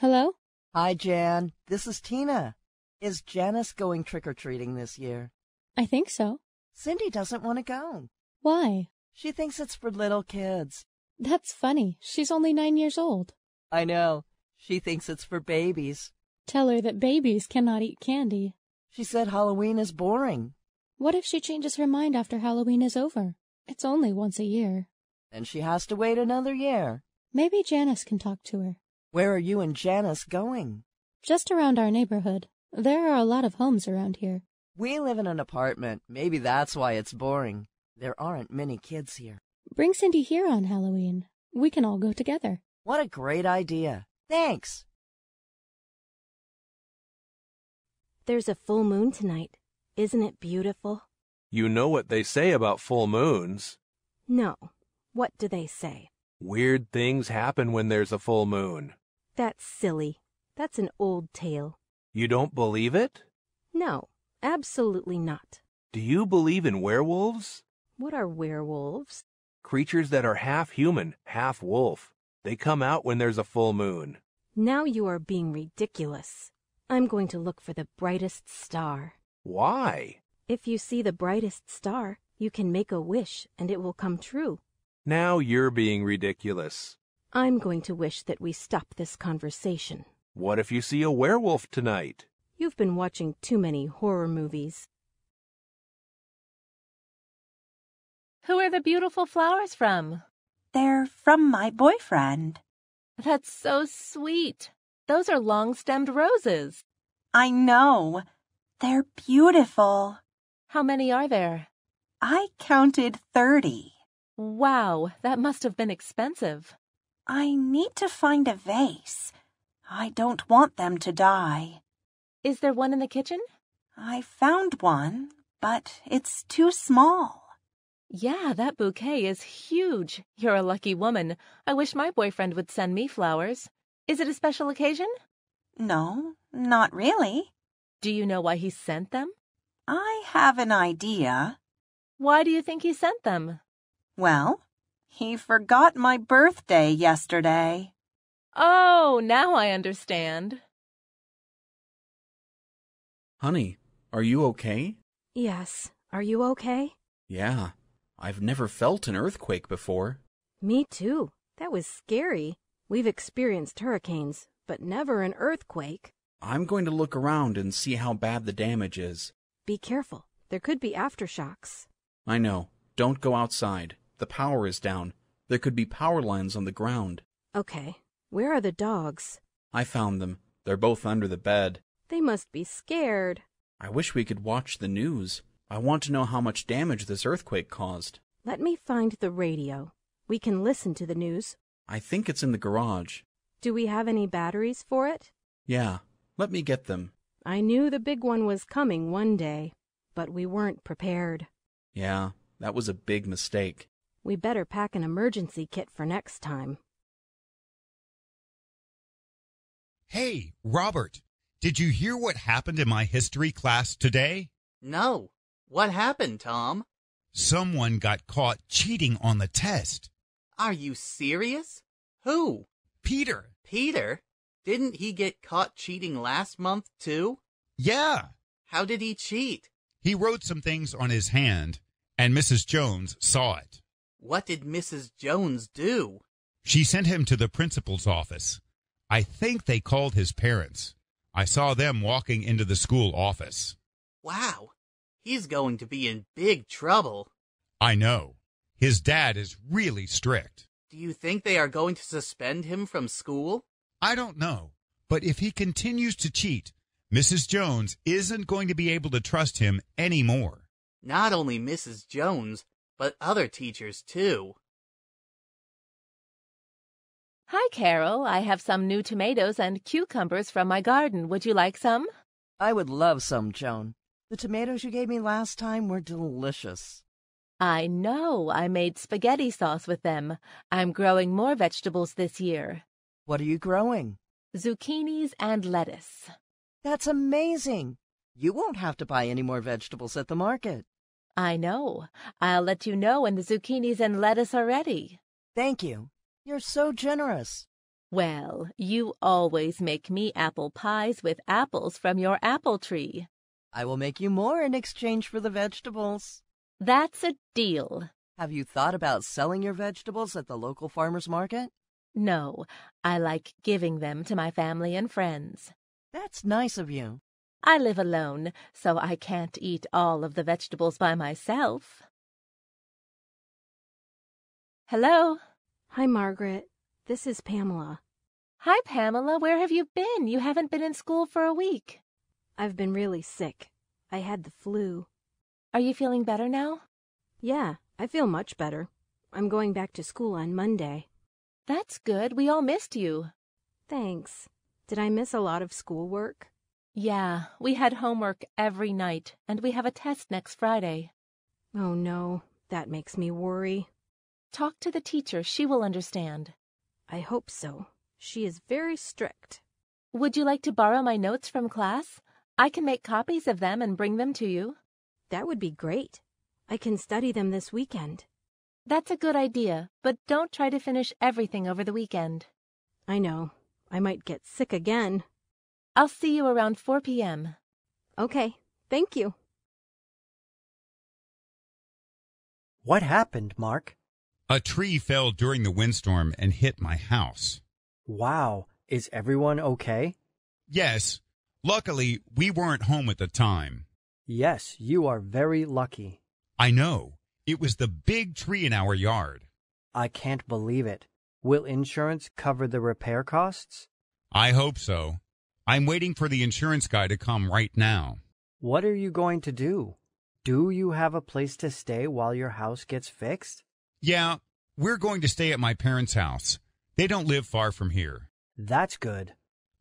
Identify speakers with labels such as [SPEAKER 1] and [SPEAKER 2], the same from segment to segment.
[SPEAKER 1] Hello?
[SPEAKER 2] Hi, Jan. This is Tina. Is Janice going trick or treating this year?
[SPEAKER 1] I think so.
[SPEAKER 2] Cindy doesn't want to go.
[SPEAKER 1] Why?
[SPEAKER 2] She thinks it's for little kids.
[SPEAKER 1] That's funny. She's only nine years old.
[SPEAKER 2] I know. She thinks it's for babies.
[SPEAKER 1] Tell her that babies cannot eat candy.
[SPEAKER 2] She said Halloween is boring.
[SPEAKER 1] What if she changes her mind after Halloween is over? It's only once a year.
[SPEAKER 2] Then she has to wait another year.
[SPEAKER 1] Maybe Janice can talk to her.
[SPEAKER 2] Where are you and Janice going?
[SPEAKER 1] Just around our neighborhood. There are a lot of homes around here.
[SPEAKER 2] We live in an apartment. Maybe that's why it's boring. There aren't many kids here.
[SPEAKER 1] Bring Cindy here on Halloween. We can all go together.
[SPEAKER 2] What a great idea. Thanks.
[SPEAKER 3] There's a full moon tonight. Isn't it beautiful?
[SPEAKER 4] You know what they say about full moons.
[SPEAKER 3] No. What do they say?
[SPEAKER 4] Weird things happen when there's a full moon.
[SPEAKER 3] That's silly. That's an old tale.
[SPEAKER 4] You don't believe it?
[SPEAKER 3] No, absolutely not.
[SPEAKER 4] Do you believe in werewolves?
[SPEAKER 3] What are werewolves?
[SPEAKER 4] Creatures that are half human, half wolf. They come out when there's a full moon.
[SPEAKER 3] Now you are being ridiculous. I'm going to look for the brightest star.
[SPEAKER 4] Why?
[SPEAKER 3] If you see the brightest star, you can make a wish and it will come true.
[SPEAKER 4] Now you're being ridiculous.
[SPEAKER 3] I'm going to wish that we stop this conversation.
[SPEAKER 4] What if you see a werewolf tonight?
[SPEAKER 3] You've been watching too many horror movies.
[SPEAKER 5] Who are the beautiful flowers from?
[SPEAKER 6] They're from my boyfriend.
[SPEAKER 5] That's so sweet. Those are long stemmed roses.
[SPEAKER 6] I know. They're beautiful.
[SPEAKER 5] How many are there?
[SPEAKER 6] I counted 30.
[SPEAKER 5] Wow, that must have been expensive.
[SPEAKER 6] I need to find a vase. I don't want them to die.
[SPEAKER 5] Is there one in the kitchen?
[SPEAKER 6] I found one, but it's too small.
[SPEAKER 5] Yeah, that bouquet is huge. You're a lucky woman. I wish my boyfriend would send me flowers. Is it a special occasion?
[SPEAKER 6] No, not really.
[SPEAKER 5] Do you know why he sent them?
[SPEAKER 6] I have an idea.
[SPEAKER 5] Why do you think he sent them?
[SPEAKER 6] Well, he forgot my birthday yesterday.
[SPEAKER 5] Oh, now I understand.
[SPEAKER 7] Honey, are you okay?
[SPEAKER 3] Yes. Are you okay?
[SPEAKER 7] Yeah. I've never felt an earthquake before.
[SPEAKER 3] Me too. That was scary. We've experienced hurricanes, but never an earthquake.
[SPEAKER 7] I'm going to look around and see how bad the damage is.
[SPEAKER 3] Be careful. There could be aftershocks.
[SPEAKER 7] I know. Don't go outside. The power is down. There could be power lines on the ground.
[SPEAKER 3] Okay. Where are the dogs?
[SPEAKER 7] I found them. They're both under the bed.
[SPEAKER 3] They must be scared.
[SPEAKER 7] I wish we could watch the news. I want to know how much damage this earthquake caused.
[SPEAKER 3] Let me find the radio. We can listen to the news.
[SPEAKER 7] I think it's in the garage.
[SPEAKER 3] Do we have any batteries for it?
[SPEAKER 7] Yeah, let me get them.
[SPEAKER 3] I knew the big one was coming one day, but we weren't prepared.
[SPEAKER 7] Yeah, that was a big mistake.
[SPEAKER 3] We better pack an emergency kit for next time.
[SPEAKER 8] Hey, Robert, did you hear what happened in my history class today?
[SPEAKER 9] No. What happened, Tom?
[SPEAKER 8] Someone got caught cheating on the test.
[SPEAKER 9] Are you serious? Who?
[SPEAKER 8] Peter.
[SPEAKER 9] Peter? Didn't he get caught cheating last month, too?
[SPEAKER 8] Yeah.
[SPEAKER 9] How did he cheat?
[SPEAKER 8] He wrote some things on his hand, and Mrs. Jones saw it.
[SPEAKER 9] What did Mrs. Jones do?
[SPEAKER 8] She sent him to the principal's office. I think they called his parents. I saw them walking into the school office.
[SPEAKER 9] Wow. He's going to be in big trouble.
[SPEAKER 8] I know. His dad is really strict.
[SPEAKER 9] Do you think they are going to suspend him from school?
[SPEAKER 8] I don't know. But if he continues to cheat, Mrs. Jones isn't going to be able to trust him anymore.
[SPEAKER 9] Not only Mrs. Jones, but other teachers too.
[SPEAKER 5] Hi, Carol. I have some new tomatoes and cucumbers from my garden. Would you like some?
[SPEAKER 2] I would love some, Joan. The tomatoes you gave me last time were delicious.
[SPEAKER 5] I know. I made spaghetti sauce with them. I'm growing more vegetables this year.
[SPEAKER 2] What are you growing?
[SPEAKER 5] Zucchinis and lettuce.
[SPEAKER 2] That's amazing. You won't have to buy any more vegetables at the market.
[SPEAKER 5] I know. I'll let you know when the zucchinis and lettuce are ready.
[SPEAKER 2] Thank you. You're so generous.
[SPEAKER 5] Well, you always make me apple pies with apples from your apple tree.
[SPEAKER 2] I will make you more in exchange for the vegetables.
[SPEAKER 5] That's a deal.
[SPEAKER 2] Have you thought about selling your vegetables at the local farmer's market?
[SPEAKER 5] No, I like giving them to my family and friends.
[SPEAKER 2] That's nice of you.
[SPEAKER 5] I live alone, so I can't eat all of the vegetables by myself. Hello?
[SPEAKER 3] Hi, Margaret. This is Pamela.
[SPEAKER 5] Hi, Pamela. Where have you been? You haven't been in school for a week.
[SPEAKER 3] I've been really sick. I had the flu.
[SPEAKER 5] Are you feeling better now?
[SPEAKER 3] Yeah, I feel much better. I'm going back to school on Monday.
[SPEAKER 5] That's good. We all missed you.
[SPEAKER 3] Thanks. Did I miss a lot of schoolwork?
[SPEAKER 5] Yeah, we had homework every night, and we have a test next Friday.
[SPEAKER 3] Oh no, that makes me worry.
[SPEAKER 5] Talk to the teacher. She will understand.
[SPEAKER 3] I hope so. She is very strict.
[SPEAKER 5] Would you like to borrow my notes from class? I can make copies of them and bring them to you.
[SPEAKER 3] That would be great. I can study them this weekend.
[SPEAKER 5] That's a good idea, but don't try to finish everything over the weekend.
[SPEAKER 3] I know. I might get sick again.
[SPEAKER 5] I'll see you around 4 p.m.
[SPEAKER 3] Okay, thank you.
[SPEAKER 10] What happened, Mark?
[SPEAKER 8] A tree fell during the windstorm and hit my house.
[SPEAKER 10] Wow, is everyone okay?
[SPEAKER 8] Yes. Luckily, we weren't home at the time.
[SPEAKER 10] Yes, you are very lucky.
[SPEAKER 8] I know. It was the big tree in our yard.
[SPEAKER 10] I can't believe it. Will insurance cover the repair costs?
[SPEAKER 8] I hope so. I'm waiting for the insurance guy to come right now.
[SPEAKER 10] What are you going to do? Do you have a place to stay while your house gets fixed?
[SPEAKER 8] Yeah, we're going to stay at my parents' house. They don't live far from here.
[SPEAKER 10] That's good.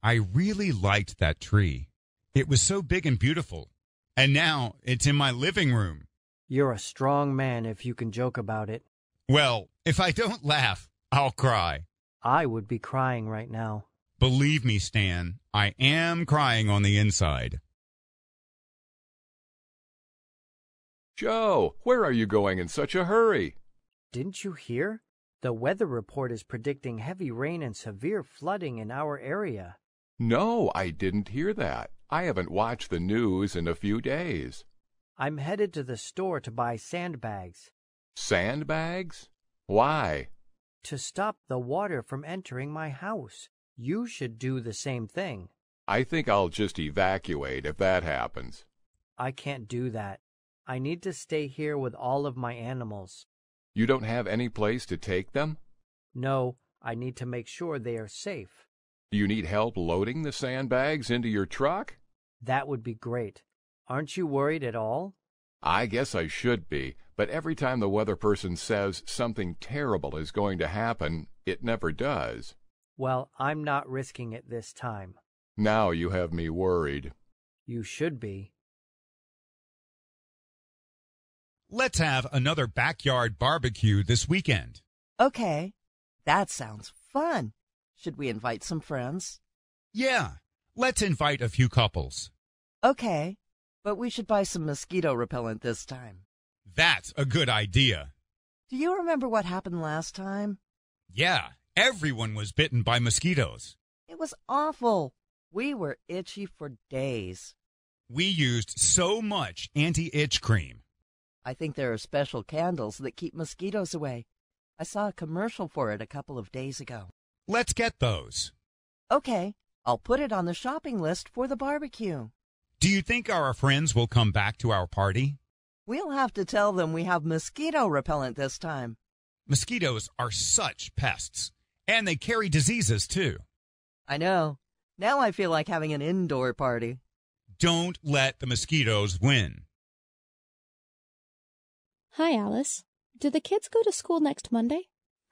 [SPEAKER 8] I really liked that tree. It was so big and beautiful. And now it's in my living room.
[SPEAKER 10] You're a strong man if you can joke about it.
[SPEAKER 8] Well, if I don't laugh, I'll cry.
[SPEAKER 10] I would be crying right now.
[SPEAKER 8] Believe me, Stan, I am crying on the inside.
[SPEAKER 11] Joe, where are you going in such a hurry?
[SPEAKER 10] Didn't you hear? The weather report is predicting heavy rain and severe flooding in our area.
[SPEAKER 11] No, I didn't hear that. I haven't watched the news in a few days.
[SPEAKER 10] I'm headed to the store to buy sandbags.
[SPEAKER 11] Sandbags? Why?
[SPEAKER 10] To stop the water from entering my house. You should do the same thing.
[SPEAKER 11] I think I'll just evacuate if that happens.
[SPEAKER 10] I can't do that. I need to stay here with all of my animals.
[SPEAKER 11] You don't have any place to take them?
[SPEAKER 10] No, I need to make sure they are safe.
[SPEAKER 11] Do you need help loading the sandbags into your truck?
[SPEAKER 10] That would be great. Aren't you worried at all?
[SPEAKER 11] I guess I should be, but every time the weather person says something terrible is going to happen, it never does.
[SPEAKER 10] Well, I'm not risking it this time.
[SPEAKER 11] Now you have me worried.
[SPEAKER 10] You should be.
[SPEAKER 8] Let's have another backyard barbecue this weekend.
[SPEAKER 2] Okay. That sounds fun. Should we invite some friends?
[SPEAKER 8] Yeah, let's invite a few couples.
[SPEAKER 2] Okay. But we should buy some mosquito repellent this time.
[SPEAKER 8] That's a good idea.
[SPEAKER 2] Do you remember what happened last time?
[SPEAKER 8] Yeah, everyone was bitten by mosquitoes.
[SPEAKER 2] It was awful. We were itchy for days.
[SPEAKER 8] We used so much anti itch cream.
[SPEAKER 2] I think there are special candles that keep mosquitoes away. I saw a commercial for it a couple of days ago.
[SPEAKER 8] Let's get those.
[SPEAKER 2] Okay, I'll put it on the shopping list for the barbecue.
[SPEAKER 8] Do you think our friends will come back to our party?
[SPEAKER 2] We'll have to tell them we have mosquito repellent this time.
[SPEAKER 8] Mosquitoes are such pests, and they carry diseases too.
[SPEAKER 2] I know. Now I feel like having an indoor party.
[SPEAKER 8] Don't let the mosquitoes win.
[SPEAKER 1] Hi, Alice. Do the kids go to school next Monday?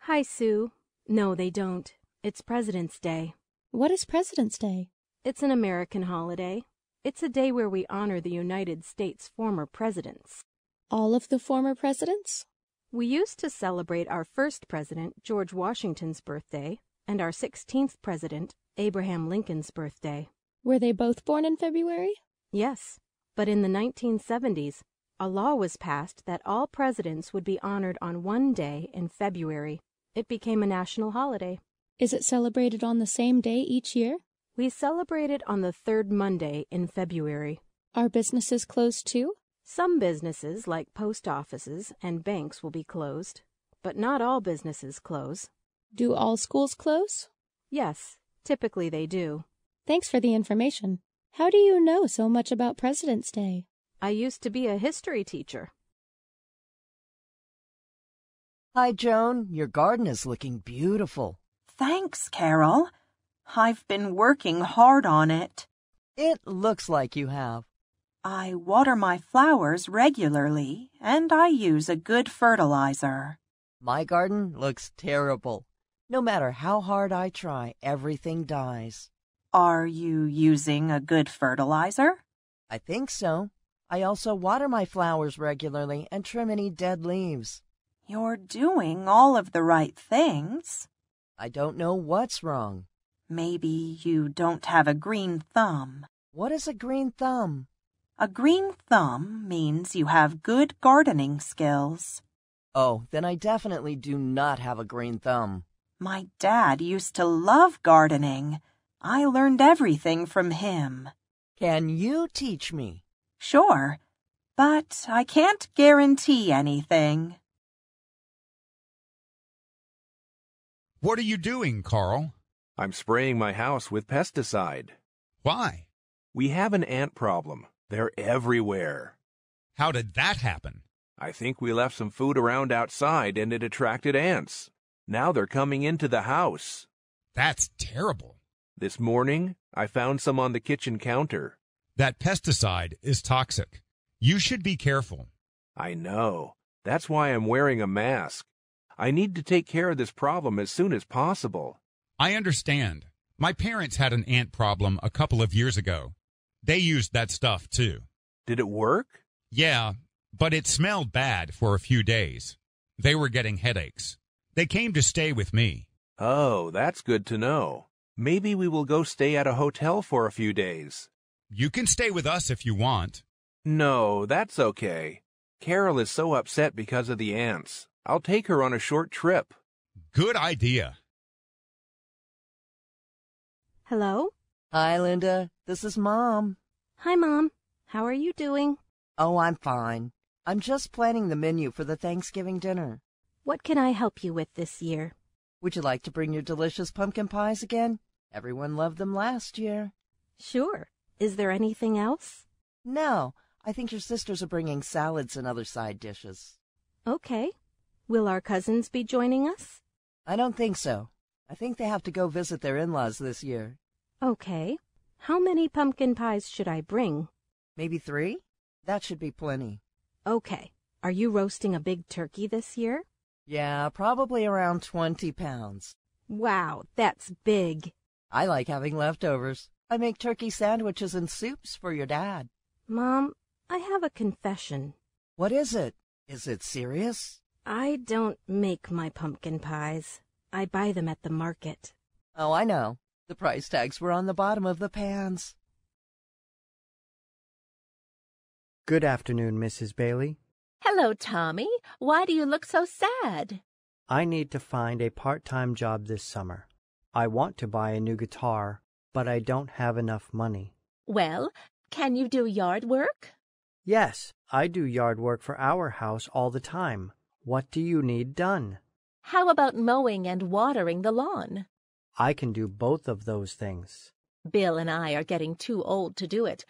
[SPEAKER 3] Hi, Sue. No, they don't. It's President's Day.
[SPEAKER 1] What is President's Day?
[SPEAKER 3] It's an American holiday. It's a day where we honor the United States' former presidents.
[SPEAKER 1] All of the former presidents?
[SPEAKER 3] We used to celebrate our first president, George Washington's birthday, and our 16th president, Abraham Lincoln's birthday.
[SPEAKER 1] Were they both born in February?
[SPEAKER 3] Yes, but in the 1970s, a law was passed that all presidents would be honored on one day in February. It became a national holiday.
[SPEAKER 1] Is it celebrated on the same day each year?
[SPEAKER 3] We celebrate it on the third Monday in February.
[SPEAKER 1] Are businesses closed too?
[SPEAKER 3] Some businesses, like post offices and banks, will be closed, but not all businesses close.
[SPEAKER 1] Do all schools close?
[SPEAKER 3] Yes, typically they do.
[SPEAKER 1] Thanks for the information. How do you know so much about President's Day?
[SPEAKER 3] I used to be a history teacher.
[SPEAKER 2] Hi, Joan. Your garden is looking beautiful.
[SPEAKER 6] Thanks, Carol. I've been working hard on it.
[SPEAKER 2] It looks like you have.
[SPEAKER 6] I water my flowers regularly, and I use a good fertilizer.
[SPEAKER 2] My garden looks terrible. No matter how hard I try, everything dies.
[SPEAKER 6] Are you using a good fertilizer?
[SPEAKER 2] I think so. I also water my flowers regularly and trim any dead leaves.
[SPEAKER 6] You're doing all of the right things.
[SPEAKER 2] I don't know what's wrong.
[SPEAKER 6] Maybe you don't have a green thumb.
[SPEAKER 2] What is a green thumb?
[SPEAKER 6] A green thumb means you have good gardening skills.
[SPEAKER 2] Oh, then I definitely do not have a green thumb.
[SPEAKER 6] My dad used to love gardening. I learned everything from him.
[SPEAKER 2] Can you teach me?
[SPEAKER 6] Sure, but I can't guarantee anything.
[SPEAKER 8] What are you doing, Carl?
[SPEAKER 4] I'm spraying my house with pesticide.
[SPEAKER 8] Why?
[SPEAKER 4] We have an ant problem. They're everywhere.
[SPEAKER 8] How did that happen?
[SPEAKER 4] I think we left some food around outside and it attracted ants. Now they're coming into the house.
[SPEAKER 8] That's terrible.
[SPEAKER 4] This morning, I found some on the kitchen counter.
[SPEAKER 8] That pesticide is toxic. You should be careful.
[SPEAKER 4] I know. That's why I'm wearing a mask. I need to take care of this problem as soon as possible.
[SPEAKER 8] I understand. My parents had an ant problem a couple of years ago. They used that stuff too.
[SPEAKER 4] Did it work?
[SPEAKER 8] Yeah, but it smelled bad for a few days. They were getting headaches. They came to stay with me.
[SPEAKER 4] Oh, that's good to know. Maybe we will go stay at a hotel for a few days.
[SPEAKER 8] You can stay with us if you want.
[SPEAKER 4] No, that's okay. Carol is so upset because of the ants. I'll take her on a short trip.
[SPEAKER 8] Good idea.
[SPEAKER 3] Hello?
[SPEAKER 2] Hi, Linda. This is Mom.
[SPEAKER 3] Hi, Mom. How are you doing?
[SPEAKER 2] Oh, I'm fine. I'm just planning the menu for the Thanksgiving dinner.
[SPEAKER 3] What can I help you with this year?
[SPEAKER 2] Would you like to bring your delicious pumpkin pies again? Everyone loved them last year.
[SPEAKER 3] Sure. Is there anything else?
[SPEAKER 2] No, I think your sisters are bringing salads and other side dishes.
[SPEAKER 3] Okay. Will our cousins be joining us?
[SPEAKER 2] I don't think so. I think they have to go visit their in-laws this year.
[SPEAKER 3] Okay. How many pumpkin pies should I bring?
[SPEAKER 2] Maybe three? That should be plenty.
[SPEAKER 3] Okay. Are you roasting a big turkey this year?
[SPEAKER 2] Yeah, probably around 20 pounds.
[SPEAKER 3] Wow, that's big.
[SPEAKER 2] I like having leftovers. I make turkey sandwiches and soups for your dad.
[SPEAKER 3] Mom, I have a confession.
[SPEAKER 2] What is it? Is it serious?
[SPEAKER 3] I don't make my pumpkin pies. I buy them at the market.
[SPEAKER 2] Oh, I know. The price tags were on the bottom of the pans.
[SPEAKER 10] Good afternoon, Mrs. Bailey.
[SPEAKER 5] Hello, Tommy. Why do you look so sad?
[SPEAKER 10] I need to find a part-time job this summer. I want to buy a new guitar, but I don't have enough money.
[SPEAKER 5] Well, can you do yard work?
[SPEAKER 10] Yes, I do yard work for our house all the time. What do you need done?
[SPEAKER 5] How about mowing and watering the lawn?
[SPEAKER 10] I can do both of those things.
[SPEAKER 5] Bill and I are getting too old to do it.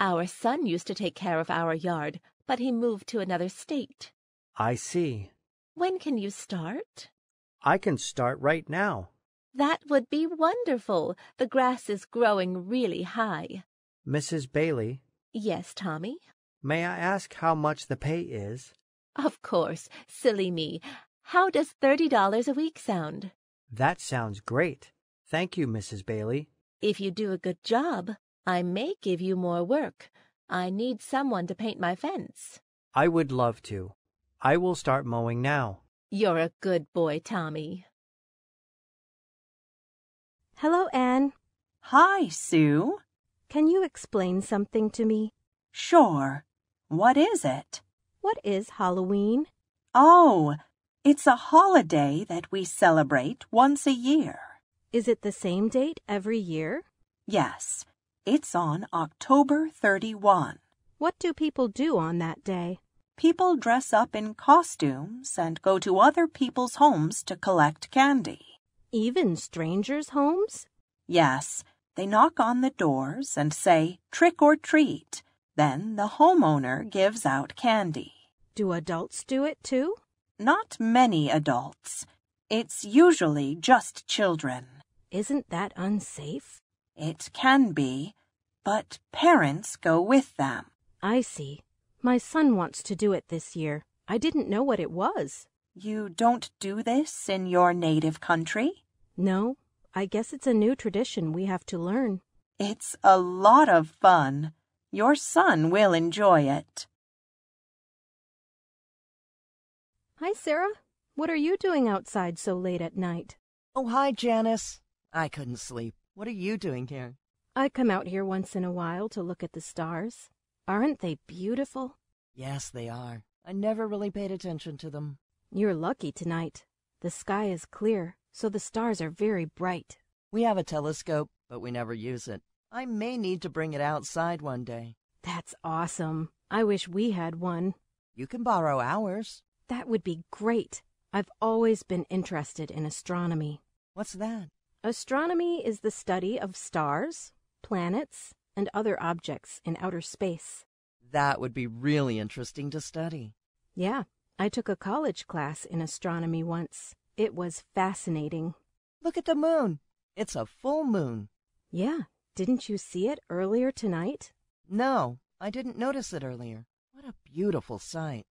[SPEAKER 5] Our son used to take care of our yard, but he moved to another state.
[SPEAKER 10] I see.
[SPEAKER 5] When can you start?
[SPEAKER 10] I can start right now.
[SPEAKER 5] That would be wonderful. The grass is growing really high.
[SPEAKER 10] Mrs. Bailey,
[SPEAKER 5] Yes, Tommy?
[SPEAKER 10] may I ask how much the pay is?
[SPEAKER 5] Of course. Silly me. How does thirty dollars a week sound?
[SPEAKER 10] That sounds great. Thank you, Mrs. Bailey.
[SPEAKER 5] If you do a good job, I may give you more work. I need someone to paint my fence.
[SPEAKER 10] I would love to. I will start mowing now.
[SPEAKER 5] You're a good boy, Tommy.
[SPEAKER 3] Hello, Anne.
[SPEAKER 6] Hi, Sue.
[SPEAKER 3] Can you explain something to me?
[SPEAKER 6] Sure. What is it?
[SPEAKER 3] What is Halloween?
[SPEAKER 6] Oh, it's a holiday that we celebrate once a year.
[SPEAKER 3] Is it the same date every year?
[SPEAKER 6] Yes, it's on October 31.
[SPEAKER 3] What do people do on that day?
[SPEAKER 6] People dress up in costumes and go to other people's homes to collect candy.
[SPEAKER 3] Even strangers' homes?
[SPEAKER 6] Yes, they knock on the doors and say trick or treat. Then the homeowner gives out candy.
[SPEAKER 3] Do adults do it too?
[SPEAKER 6] Not many adults. It's usually just children.
[SPEAKER 3] Isn't that unsafe?
[SPEAKER 6] It can be, but parents go with them.
[SPEAKER 3] I see. My son wants to do it this year. I didn't know what it was.
[SPEAKER 6] You don't do this in your native country?
[SPEAKER 3] No, I guess it's a new tradition we have to learn.
[SPEAKER 6] It's a lot of fun. Your son will enjoy it.
[SPEAKER 3] Hi, Sarah. What are you doing outside so late at night?
[SPEAKER 2] Oh, hi, Janice. I couldn't sleep. What are you doing here?
[SPEAKER 3] I come out here once in a while to look at the stars. Aren't they beautiful?
[SPEAKER 2] Yes, they are. I never really paid attention to them.
[SPEAKER 3] You're lucky tonight. The sky is clear, so the stars are very bright.
[SPEAKER 2] We have a telescope, but we never use it. I may need to bring it outside one day.
[SPEAKER 3] That's awesome. I wish we had one.
[SPEAKER 2] You can borrow ours.
[SPEAKER 3] That would be great. I've always been interested in astronomy.
[SPEAKER 2] What's that?
[SPEAKER 3] Astronomy is the study of stars, planets, and other objects in outer space.
[SPEAKER 2] That would be really interesting to study.
[SPEAKER 3] Yeah, I took a college class in astronomy once. It was fascinating.
[SPEAKER 2] Look at the moon. It's a full moon.
[SPEAKER 3] Yeah, didn't you see it earlier tonight?
[SPEAKER 2] No, I didn't notice it earlier. What a beautiful sight.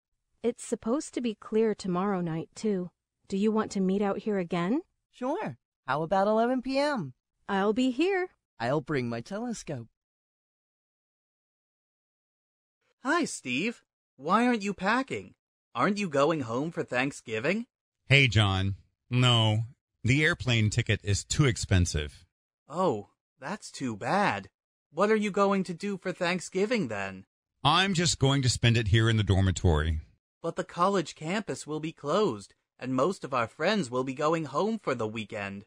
[SPEAKER 3] It's supposed to be clear tomorrow night, too. Do you want to meet out here again?
[SPEAKER 2] Sure. How about 11 p.m.?
[SPEAKER 3] I'll be here.
[SPEAKER 2] I'll bring my telescope.
[SPEAKER 9] Hi, Steve. Why aren't you packing? Aren't you going home for Thanksgiving?
[SPEAKER 8] Hey, John. No, the airplane ticket is too expensive.
[SPEAKER 9] Oh, that's too bad. What are you going to do for Thanksgiving then?
[SPEAKER 8] I'm just going to spend it here in the dormitory.
[SPEAKER 9] But the college campus will be closed, and most of our friends will be going home for the weekend.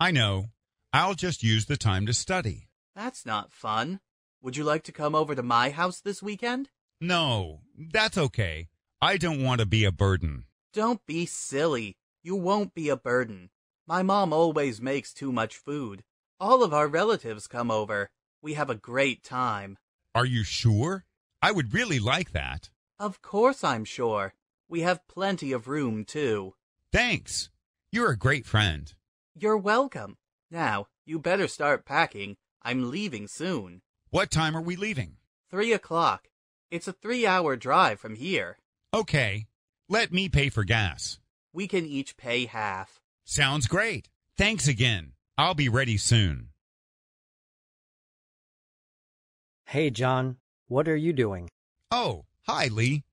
[SPEAKER 8] I know. I'll just use the time to study.
[SPEAKER 9] That's not fun. Would you like to come over to my house this weekend?
[SPEAKER 8] No, that's okay. I don't want to be a burden.
[SPEAKER 9] Don't be silly. You won't be a burden. My mom always makes too much food. All of our relatives come over. We have a great time.
[SPEAKER 8] Are you sure? I would really like that.
[SPEAKER 9] Of course I'm sure. We have plenty of room, too.
[SPEAKER 8] Thanks. You're a great friend.
[SPEAKER 9] You're welcome. Now, you better start packing. I'm leaving soon.
[SPEAKER 8] What time are we leaving?
[SPEAKER 9] Three o'clock. It's a three hour drive from here.
[SPEAKER 8] Okay. Let me pay for gas.
[SPEAKER 9] We can each pay half.
[SPEAKER 8] Sounds great. Thanks again. I'll be ready soon.
[SPEAKER 10] Hey, John. What are you doing?
[SPEAKER 8] Oh, hi, Lee.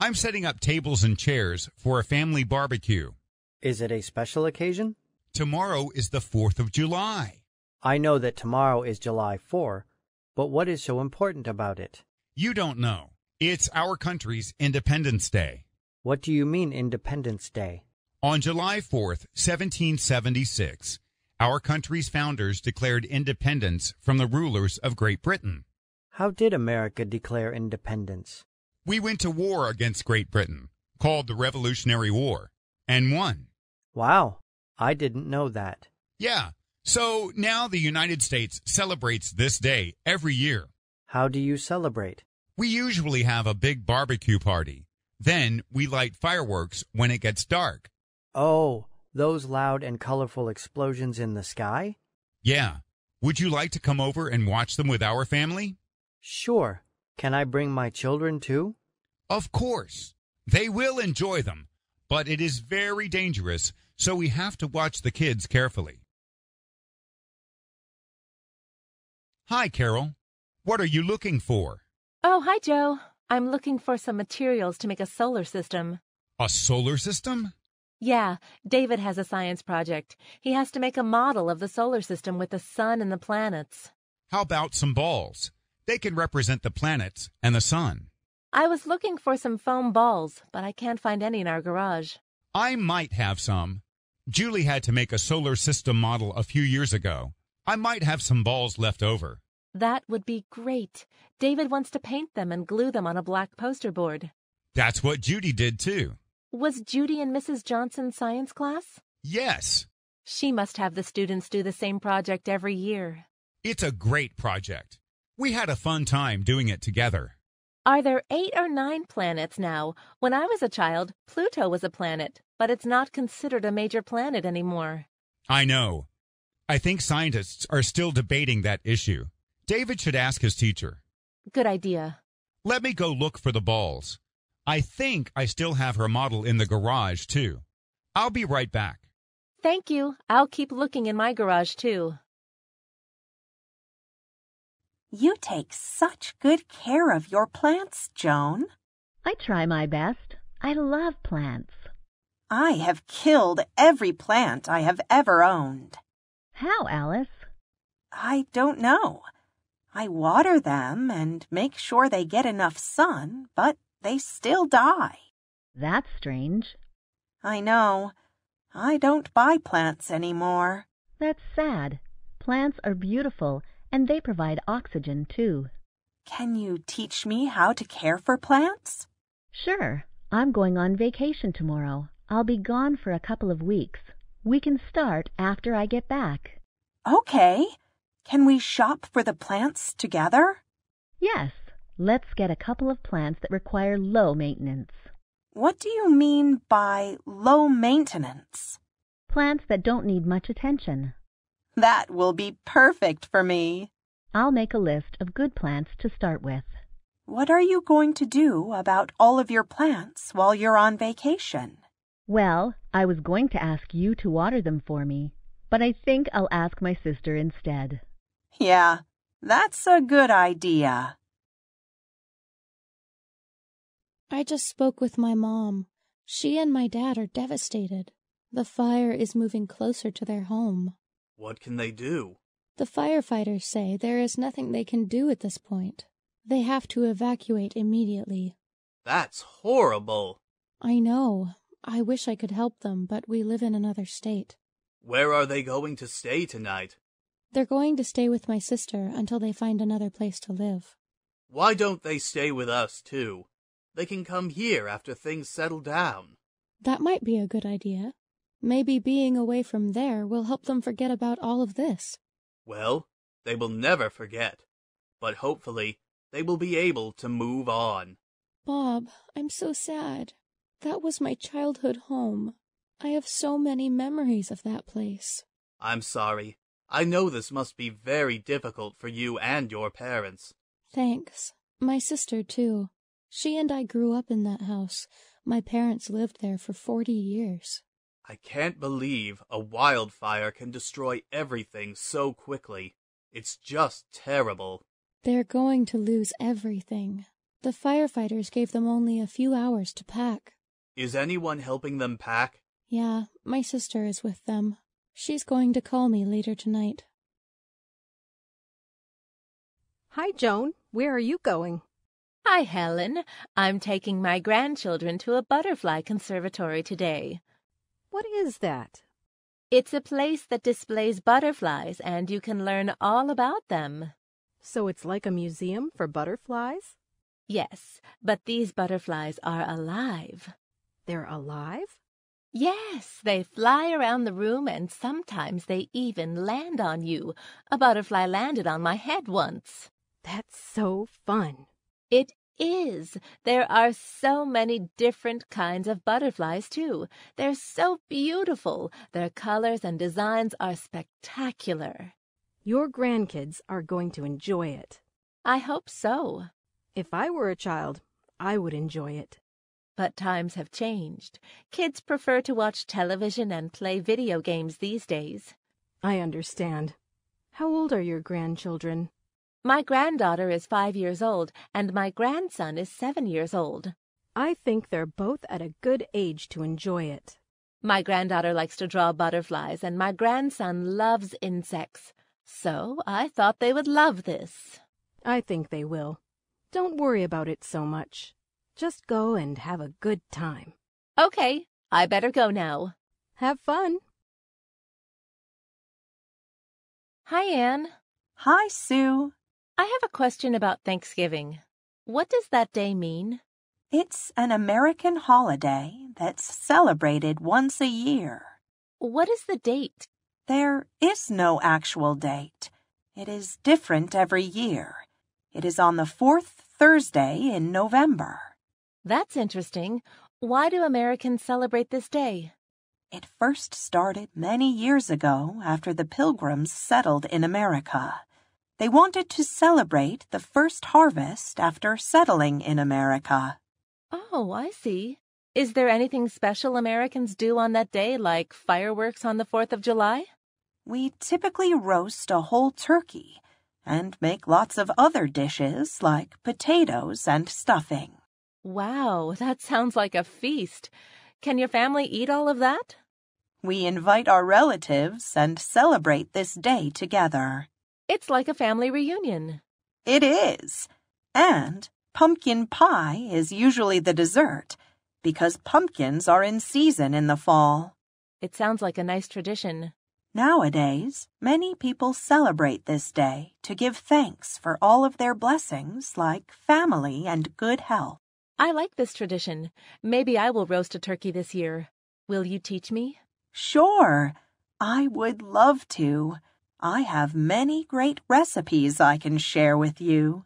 [SPEAKER 8] I'm setting up tables and chairs for a family barbecue.
[SPEAKER 10] Is it a special occasion?
[SPEAKER 8] Tomorrow is the 4th of July.
[SPEAKER 10] I know that tomorrow is July 4, but what is so important about it?
[SPEAKER 8] You don't know. It's our country's Independence Day.
[SPEAKER 10] What do you mean Independence Day?
[SPEAKER 8] On July 4th, 1776, our country's founders declared independence from the rulers of Great Britain.
[SPEAKER 10] How did America declare independence?
[SPEAKER 8] We went to war against Great Britain, called the Revolutionary War, and won.
[SPEAKER 10] Wow, I didn't know that.
[SPEAKER 8] Yeah, so now the United States celebrates this day every year.
[SPEAKER 10] How do you celebrate?
[SPEAKER 8] We usually have a big barbecue party. Then we light fireworks when it gets dark.
[SPEAKER 10] Oh, those loud and colorful explosions in the sky?
[SPEAKER 8] Yeah. Would you like to come over and watch them with our family?
[SPEAKER 10] Sure. Can I bring my children too?
[SPEAKER 8] Of course. They will enjoy them, but it is very dangerous, so we have to watch the kids carefully. Hi, Carol. What are you looking for?
[SPEAKER 5] Oh, hi, Joe. I'm looking for some materials to make a solar system.
[SPEAKER 8] A solar system?
[SPEAKER 5] Yeah, David has a science project. He has to make a model of the solar system with the sun and the planets.
[SPEAKER 8] How about some balls? They can represent the planets and the sun.
[SPEAKER 5] I was looking for some foam balls, but I can't find any in our garage.
[SPEAKER 8] I might have some. Julie had to make a solar system model a few years ago. I might have some balls left over.
[SPEAKER 5] That would be great. David wants to paint them and glue them on a black poster board.
[SPEAKER 8] That's what Judy did too.
[SPEAKER 5] Was Judy in Mrs. Johnson's science class?
[SPEAKER 8] Yes.
[SPEAKER 5] She must have the students do the same project every year.
[SPEAKER 8] It's a great project. We had a fun time doing it together.
[SPEAKER 5] Are there eight or nine planets now? When I was a child, Pluto was a planet, but it's not considered a major planet anymore.
[SPEAKER 8] I know. I think scientists are still debating that issue. David should ask his teacher.
[SPEAKER 5] Good idea.
[SPEAKER 8] Let me go look for the balls. I think I still have her model in the garage, too. I'll be right back.
[SPEAKER 5] Thank you. I'll keep looking in my garage, too.
[SPEAKER 6] You take such good care of your plants, Joan.
[SPEAKER 12] I try my best. I love plants.
[SPEAKER 6] I have killed every plant I have ever owned.
[SPEAKER 12] How, Alice?
[SPEAKER 6] I don't know. I water them and make sure they get enough sun, but they still die.
[SPEAKER 12] That's strange.
[SPEAKER 6] I know. I don't buy plants anymore.
[SPEAKER 12] That's sad. Plants are beautiful and they provide oxygen too.
[SPEAKER 6] Can you teach me how to care for plants?
[SPEAKER 12] Sure. I'm going on vacation tomorrow. I'll be gone for a couple of weeks. We can start after I get back.
[SPEAKER 6] Okay. Can we shop for the plants together?
[SPEAKER 12] Yes. Let's get a couple of plants that require low maintenance.
[SPEAKER 6] What do you mean by low maintenance?
[SPEAKER 12] Plants that don't need much attention.
[SPEAKER 6] That will be perfect for me.
[SPEAKER 12] I'll make a list of good plants to start with.
[SPEAKER 6] What are you going to do about all of your plants while you're on vacation?
[SPEAKER 12] Well, I was going to ask you to water them for me, but I think I'll ask my sister instead.
[SPEAKER 6] Yeah, that's a good idea.
[SPEAKER 1] I just spoke with my mom. She and my dad are devastated. The fire is moving closer to their home.
[SPEAKER 9] What can they do?
[SPEAKER 1] The firefighters say there is nothing they can do at this point. They have to evacuate immediately.
[SPEAKER 9] That's horrible.
[SPEAKER 1] I know. I wish I could help them, but we live in another state.
[SPEAKER 9] Where are they going to stay tonight?
[SPEAKER 1] They're going to stay with my sister until they find another place to live.
[SPEAKER 9] Why don't they stay with us, too? They can come here after things settle down.
[SPEAKER 1] That might be a good idea. Maybe being away from there will help them forget about all of this.
[SPEAKER 9] Well, they will never forget. But hopefully, they will be able to move on.
[SPEAKER 1] Bob, I'm so sad. That was my childhood home. I have so many memories of that place.
[SPEAKER 9] I'm sorry. I know this must be very difficult for you and your parents.
[SPEAKER 1] Thanks. My sister, too. She and I grew up in that house. My parents lived there for forty years.
[SPEAKER 9] I can't believe a wildfire can destroy everything so quickly. It's just terrible.
[SPEAKER 1] They're going to lose everything. The firefighters gave them only a few hours to pack.
[SPEAKER 9] Is anyone helping them pack?
[SPEAKER 1] Yeah, my sister is with them. She's going to call me later tonight.
[SPEAKER 3] Hi, Joan. Where are you going?
[SPEAKER 5] Hi, Helen. I'm taking my grandchildren to a butterfly conservatory today.
[SPEAKER 3] What is that?
[SPEAKER 5] It's a place that displays butterflies, and you can learn all about them.
[SPEAKER 3] So it's like a museum for butterflies?
[SPEAKER 5] Yes, but these butterflies are alive.
[SPEAKER 3] They're alive?
[SPEAKER 5] Yes, they fly around the room and sometimes they even land on you. A butterfly landed on my head once.
[SPEAKER 3] That's so fun.
[SPEAKER 5] It is. There are so many different kinds of butterflies, too. They're so beautiful. Their colors and designs are spectacular.
[SPEAKER 3] Your grandkids are going to enjoy it.
[SPEAKER 5] I hope so.
[SPEAKER 3] If I were a child, I would enjoy it.
[SPEAKER 5] But times have changed. Kids prefer to watch television and play video games these days.
[SPEAKER 3] I understand. How old are your grandchildren?
[SPEAKER 5] My granddaughter is five years old, and my grandson is seven years old.
[SPEAKER 3] I think they're both at a good age to enjoy it.
[SPEAKER 5] My granddaughter likes to draw butterflies, and my grandson loves insects. So I thought they would love this.
[SPEAKER 3] I think they will. Don't worry about it so much. Just go and have a good time.
[SPEAKER 5] Okay, I better go now.
[SPEAKER 3] Have fun.
[SPEAKER 5] Hi, Anne.
[SPEAKER 6] Hi, Sue.
[SPEAKER 5] I have a question about Thanksgiving. What does that day mean?
[SPEAKER 6] It's an American holiday that's celebrated once a year.
[SPEAKER 5] What is the date?
[SPEAKER 6] There is no actual date. It is different every year. It is on the fourth Thursday in November.
[SPEAKER 5] That's interesting. Why do Americans celebrate this day?
[SPEAKER 6] It first started many years ago after the Pilgrims settled in America. They wanted to celebrate the first harvest after settling in America.
[SPEAKER 5] Oh, I see. Is there anything special Americans do on that day, like fireworks on the 4th of July?
[SPEAKER 6] We typically roast a whole turkey and make lots of other dishes like potatoes and stuffing.
[SPEAKER 5] Wow, that sounds like a feast. Can your family eat all of that?
[SPEAKER 6] We invite our relatives and celebrate this day together.
[SPEAKER 5] It's like a family reunion.
[SPEAKER 6] It is. And pumpkin pie is usually the dessert because pumpkins are in season in the fall.
[SPEAKER 5] It sounds like a nice tradition.
[SPEAKER 6] Nowadays, many people celebrate this day to give thanks for all of their blessings like family and good health.
[SPEAKER 5] I like this tradition. Maybe I will roast a turkey this year. Will you teach me?
[SPEAKER 6] Sure. I would love to. I have many great recipes I can share with you.